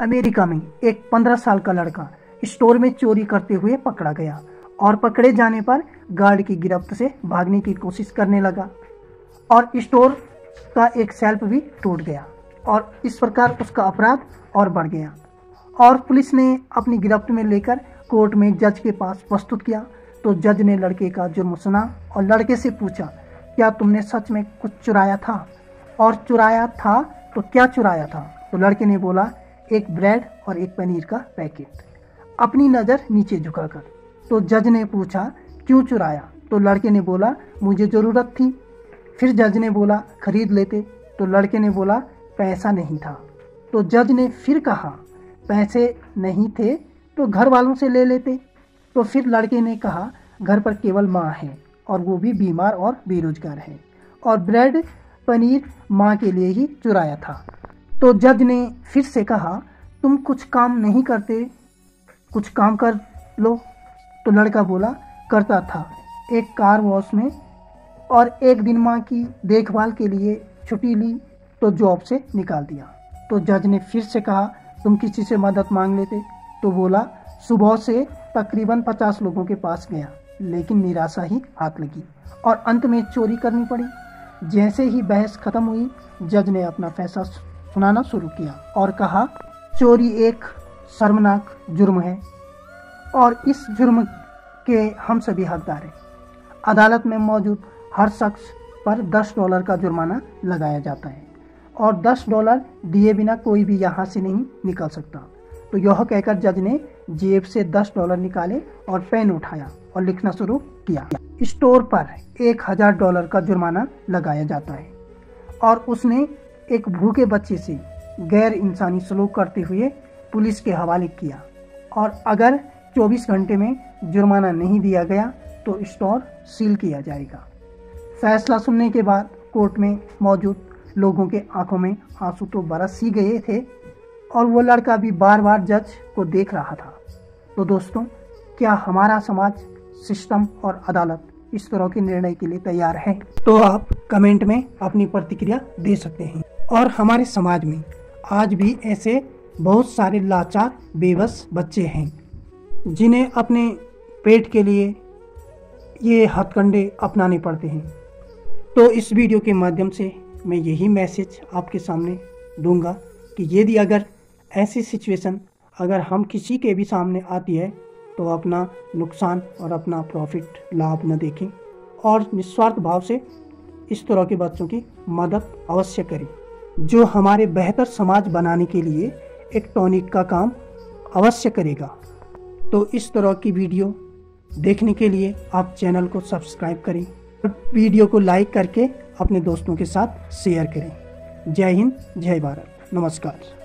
America में एक पंद्रह साल का लड़का स्टोर में चोरी करते हुए पकड़ा गया और पकड़े जाने पर गार्ड की गिरफ्त से भागने की कोशिश करने लगा और स्टोर का एक सेल्फ भी टूट गया और इस प्रकार उसका अपराध और बढ़ गया और पुलिस ने अपनी गिरफ्त में लेकर कोर्ट में जज के पास प्रस्तुत किया। तो जज ने लड़के का जुर्म सुना और लड़के से पूछा, क्या तुमने सच में कुछ चुराया था? और चुराया था? तो क्या चुराया था? तो लड़के ने बोला एक ब्रेड और एक पनीर का पैकेट। अपनी नज़र नीचे झुकाकर। तो जज ने पूछा, क्यों चुराया? तो लड़के ने बोला, मुझे ज़रूरत थी। फिर जज ने बोला, खरीद लेते। तो लड़के ने बोला, पैसा नहीं था। तो जज ने फिर कहा, पैसे नहीं थे तो घर वालों से ले लेते। तो फिर लड़के ने कहा, घर पर केवल माँ है और वो भी बीमार और बेरोजगार है। और ब्रेड, पनीर माँ के लिए ही चुराया था। तो जज ने फिर से कहा, तुम कुछ काम नहीं करते, कुछ काम कर लो। तो लड़का बोला, करता था। एक कार वॉश में और एक दिन माँ की देखभाल के लिए छुट्टी ली तो जॉब से निकाल दिया। तो जज ने फिर से कहा, तुम किसी से मदद मांग लेते? तो बोला, सुबह से तकरीबन पचास लोगों के पास गया, लेकिन निराशा ही हाथ लगी और अंत में चोरी करनी पड़ी। जैसे ही बहस खत्म हुई, जज ने अपना फैसला सुनाना शुरू किया और कहा, चोरी एक शर्मनाक जुर्म है और इस जुर्म के हम सभी हकदार हैं। अदालत में मौजूद हर शख्स पर 10 डॉलर का जुर्माना लगाया जाता है और 10 डॉलर दिए बिना कोई भी यहाँ से नहीं निकल सकता। तो यह कहकर जज ने जेब से 10 डॉलर निकाले और पेन उठाया और लिखना शुरू किया। स्टोर पर एक हज़ार डॉलर का जुर्माना लगाया जाता है और उसने एक भूखे बच्चे से गैर इंसानी सलूक करते हुए पुलिस के हवाले किया। और अगर 24 घंटे में जुर्माना नहीं दिया गया तो स्टोर सील किया जाएगा। फैसला सुनने के बाद कोर्ट में मौजूद लोगों के आँखों में आँसू तो बरस ही गए थे, और वो लड़का भी बार बार जज को देख रहा था। तो दोस्तों, क्या हमारा समाज सिस्टम और अदालत इस तरह के निर्णय के लिए तैयार है? तो आप कमेंट में अपनी प्रतिक्रिया दे सकते हैं। और हमारे समाज में आज भी ऐसे बहुत सारे लाचार, बेबस बच्चे हैं, जिन्हें अपने पेट के लिए ये हथकंडे अपनाने पड़ते हैं। तो इस वीडियो के माध्यम से मैं यही मैसेज आपके सामने दूँगा कि यदि अगर ऐसी सिचुएशन अगर हम किसी के भी सामने आती है तो अपना नुकसान और अपना प्रॉफिट, लाभ न देखें और निस्वार्थ भाव से इस तरह के बच्चों की मदद अवश्य करें। जो हमारे बेहतर समाज बनाने के लिए एक टॉनिक का काम अवश्य करेगा। तो इस तरह की वीडियो देखने के लिए आप चैनल को सब्सक्राइब करें वीडियो को लाइक करके अपने दोस्तों के साथ शेयर करें। जय हिंद, जय भारत। नमस्कार।